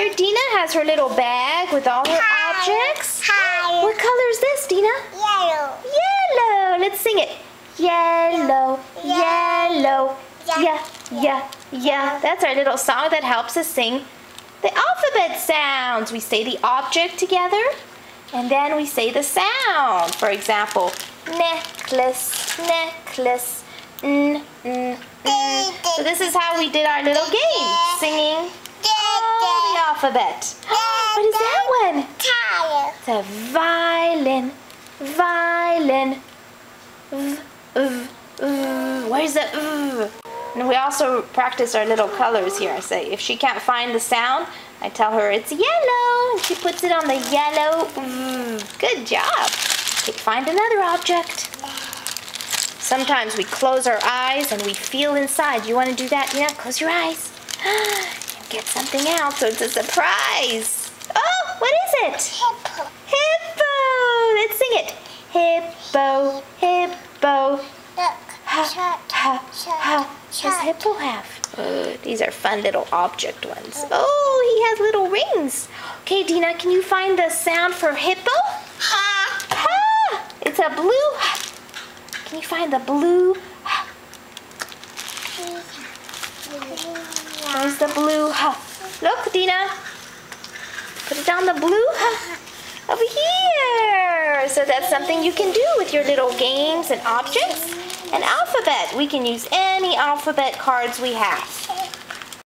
Here, Dina has her little bag with all her Hi. objects. Hi. What color is this, Dina? Yellow. Yellow. Let's sing it. Yellow, yellow, yeah, yeah, yeah. That's our little song that helps us sing the alphabet sounds. We say the object together, and then we say the sound. For example, necklace, necklace, n, n, n. So this is how we did our little game, singing alphabet. What is that one? Tire. It's a violin, violin. V, v, v. Where's the v? And we also practice our little colors here. I say, if she can't find the sound, I tell her it's yellow. And she puts it on the yellow. V. Good job. Okay, find another object. Sometimes we close our eyes and we feel inside. You want to do that? Yeah, close your eyes. Get something out so it's a surprise. Oh, what is it? Hippo. Hippo! Let's sing it. Hippo, hippo. Look. Ha, ha, ha. What does hippo have? Uh, these are fun little object ones. Oh, he has little rings. Okay, Dina, can you find the sound for hippo? Ha. Ha! It's a blue. Can you find the blue? Where's the blue? Look, Dina. Put it on the blue. Over here. So that's something you can do with your little games and objects. And alphabet. We can use any alphabet cards we have.